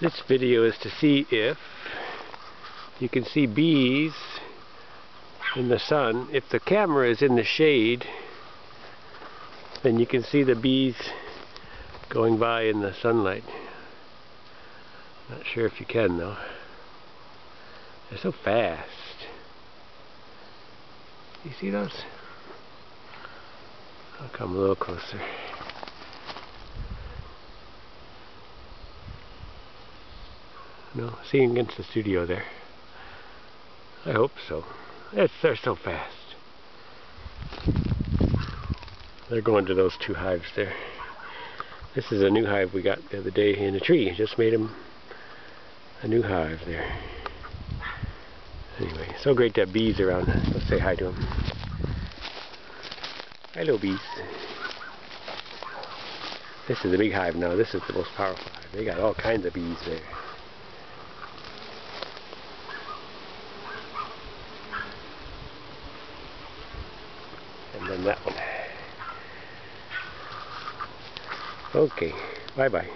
This video is to see if you can see bees in the sun. If the camera is in the shade, then you can see the bees going by in the sunlight. Not sure if you can though. They're so fast. You see those? I'll come a little closer. No, seeing against the studio there. I hope so. It's, they're so fast. They're going to those two hives there. This is a new hive we got the other day in a tree. Just made them a new hive there. Anyway, so great to have bees around. Let's say hi to them. Hello bees. This is a big hive now. This is the most powerful hive. They got all kinds of bees there. And then that one. Okay, bye-bye.